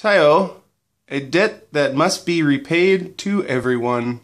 Tayo, a debt that must be repaid to everyone.